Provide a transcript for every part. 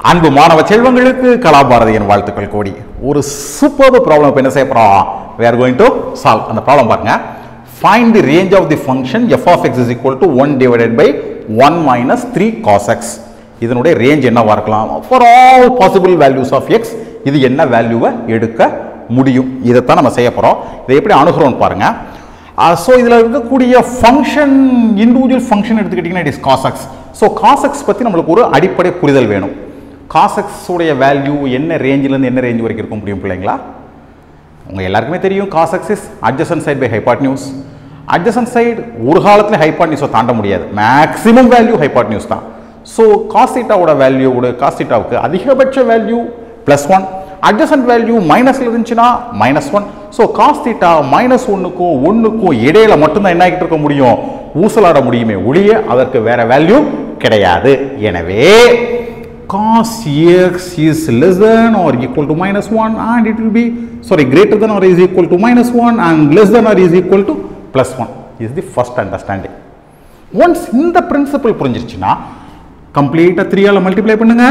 அன்பு மாணவ செல்வங்களுக்கு கலாபாரதியின் வாழ்த்துக்கள் கோடி. ஒரு சூப்பர் ப்ராப்ளம் இப்போ என்ன செய்ய போகிறோம் we are going to solve அந்த ப்ராப்ளம் பாருங்க. Find the range of the function f of x is equal to 1 divided by 1 minus 3 cos இதனுடைய ரேஞ்ச் என்னவாக இருக்கலாம்? For all possible values of X இது என்ன வேல்யூவை எடுக்க முடியும்? இதைத்தான் நம்ம செய்ய போகிறோம் இதை எப்படி அணுகிறோம்னு பாருங்க. ஸோ இதில் இருக்கக்கூடிய ஃபங்க்ஷன் இண்டிவிஜுவல் ஃபங்க்ஷன் எடுத்துக்கிட்டிங்கன்னா it is cos x so cos x பற்றி நம்மளுக்கு ஒரு அடிப்படை புரிதல் வேணும். காசக்ஸ் உடைய வேல்யூ என்ன ரேஞ்சிலேருந்து என்ன ரேஞ்ச் வரைக்கும் இருக்க முடியும் பிள்ளைங்களா? உங்கள் எல்லாருக்குமே தெரியும் cos x is adjacent side by hypotenuse adjacent side ஒரு காலத்தில் ஹைபாட்னியூஸை தாண்ட முடியாது. மேக்ஸிமம் வேல்யூ ஹைபாட்னியூஸ் தான். ஸோ காசிட்டாவோட வேல்யூவோட காசிட்டாவுக்கு அதிகபட்ச value plus one adjacent value மைனஸில் இருந்துச்சுன்னா minus one so cos theta minus ஒன்றுக்கும் ஒன்றுக்கும் இடையில மட்டும்தான் என்ன ஆகிட்டு இருக்க முடியும்? ஊசலாட முடியுமே ஒழிய அதற்கு வேற வேல்யூ கிடையாது. எனவே cos x is less than or equal to minus 1 and it will be sorry greater than or is equal to minus 1 and less than or is equal to plus 1 is the first understanding. Once இந்த principle புரிஞ்சிருச்சுன்னா கம்ப்ளீட்டாக த்ரீயால் multiply பண்ணுங்க.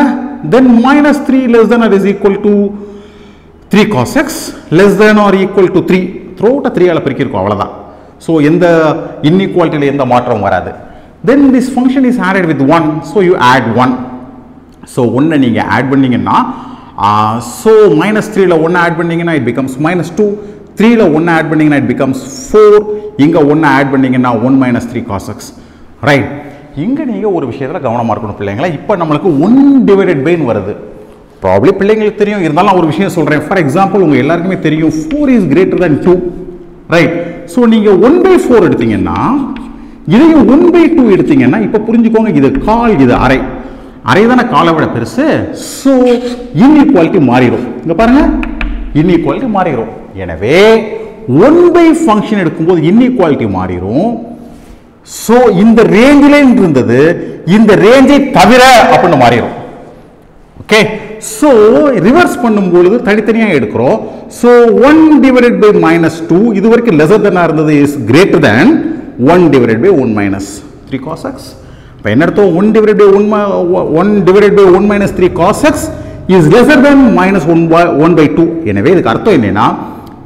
Then minus three less than or is equal to three cos X less than or equal to three த்ரோட்டை த்ரீயால் பிரிக்கிருக்கோம் அவ்வளோதான் so எந்த இன்இக்வாலிட்டியில் எந்த மாற்றம் வராது. Then this function is added with one so you add one so ஒன்றை நீங்கள் ஆட் பண்ணிங்கன்னா ஸோ மைனஸ் த்ரீயில் ஒன்று ஆட் பண்ணீங்கன்னா இட் பிகம்ஸ் மைனஸ் டூ த்ரீயில் ஒன்று ஆட் பண்ணீங்கன்னா இட் பிகம்ஸ் ஃபோர் இங்கே ஒன்று ஆட் பண்ணீங்கன்னா one minus three cos x right இங்கே நீங்கள் ஒரு விஷயத்தில் கவனமாக இருக்கணும் பிள்ளைங்களா. இப்போ நம்மளுக்கு ஒன் டிவைடட் பைன் வருது. ப்ராப்ளி பிள்ளைங்களுக்கு தெரியும். இருந்தாலும் நான் ஒரு விஷயம் சொல்கிறேன் ஃபார் எக்ஸாம்பிள் உங்கள் எல்லாருக்குமே தெரியும். Four is greater than two right so நீங்கள் ஒன் பை ஃபோர் எடுத்தீங்கன்னா இதையும் ஒன் பை டூ எடுத்தீங்கன்னா இப்போ புரிஞ்சுக்கோங்க இது கால் இது அரை அரை தானே காலை விட பெருசு. ஸோ இன்இக்வாலிட்டி மாறிடும். இங்கே பாருங்கள் இன்இக்வாலிட்டி மாறிடும். எனவே ஒன் பை ஃபங்க்ஷன் எடுக்கும்போது இன்இக்வாலிட்டி மாறிடும். ஸோ இந்த ரேஞ்சிலே இருந்தது இந்த ரேஞ்சை தவிர அப்படின்னு மாறிடும். ஓகே ஸோ ரிவர்ஸ் பண்ணும்பொழுது தனித்தனியாக எடுக்கிறோம். So one divided by minus two இது வரைக்கும் லெசர் தனாக இருந்தது is greater than one divided by one minus three cos X இப்போ என்ன அர்த்தம்? One divide by one one divide by one minus three cos X is lesser than minus one by one by two எனவே இதுக்கு அர்த்தம் என்னென்னா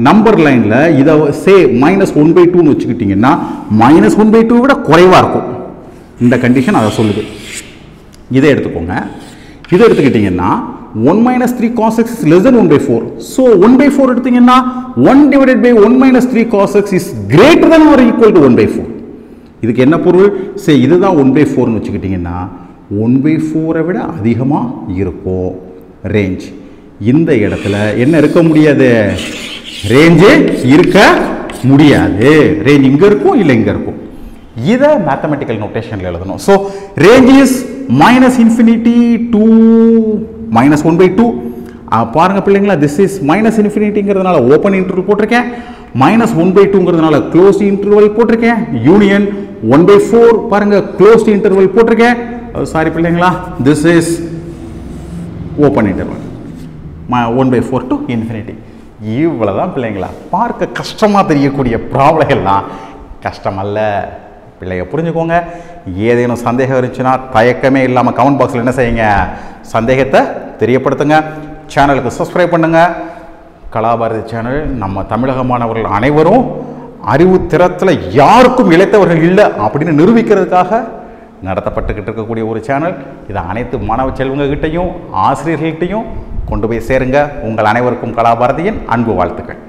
number லைனில் இதை சே minus one by டூன்னு வச்சுக்கிட்டிங்கன்னா மைனஸ் ஒன் பை டூ விட குறைவாக இருக்கும். இந்த கண்டிஷன் அதை சொல்லுது. இதை எடுத்துக்கோங்க. இதை எடுத்துக்கிட்டிங்கன்னா one minus three cos X is less than one by four so one by four எடுத்தீங்கன்னா one divided by one minus three cos X is greater than ஒரு equal to one by four இதுக்கு என்ன பொருள்? சரி இதுதான் one by ஃபோர்னு வச்சுக்கிட்டிங்கன்னா one by ஃபோரை விட அதிகமாக இருக்கும். ரேஞ்ச் இந்த இடத்துல என்ன இருக்க முடியாது? ரேஞ்சு இருக்க முடியாது. ரேஞ்ச் இங்கே இருக்கும் இல்லை இங்கே இருக்கும். இதை மேத்தமெட்டிக்கல் நோட்டேஷனில் எழுதணும். So range is minus infinity to minus one by two பாருங்க பிள்ளைங்களா திஸ் இஸ் மைனஸ் இன்ஃபினிட்டிங்கிறதுனால ஓப்பன் இன்டர்வல் போட்டிருக்கேன். மைனஸ் ஒன் பை டூங்கிறதுனால க்ளோஸ் இன்டர்வல் போட்டிருக்கேன். யூனியன் ஒன் பை ஃபோர் பாருங்க க்ளோஸ்ட் இன்டர்வல் போட்டிருக்கேன். Oh, சாரி பிள்ளைங்களா. This is open interval one by four to infinity இவ்வளோதான் பிள்ளைங்களா. பார்க்க கஷ்டமாக தெரியக்கூடிய ப்ராப்ளம் எல்லாம் கஷ்டம் பிள்ளைங்க புரிஞ்சுக்கோங்க. ஏதேனும் சந்தேகம் இருந்துச்சுன்னா தயக்கமே இல்லாமல் கமெண்ட் பாக்ஸில் என்ன செய்யுங்க? சந்தேகத்தை தெரியப்படுத்துங்க. சேனலுக்கு சப்ஸ்கிரைப் பண்ணுங்கள் கலாபாரதி சேனல் நம்ம தமிழக மாணவர்கள் அனைவரும் அறிவு திறத்தில் யாருக்கும் இழைத்தவர்கள் இல்லை அப்படின்னு நிரூபிக்கிறதுக்காக நடத்தப்பட்டுக்கிட்டு இருக்கக்கூடிய ஒரு சேனல். இதை அனைத்து மாணவ செல்வங்ககிட்டையும் ஆசிரியர்கள்கிட்டையும் கொண்டு போய் சேருங்க. உங்கள் அனைவருக்கும் கலாபாரதியின் அன்பு வாழ்த்துக்கள்.